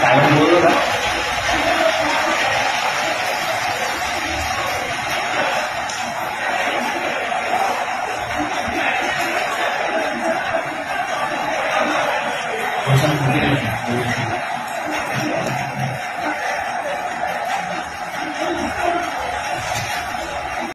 tại con mưa đó. Con sân không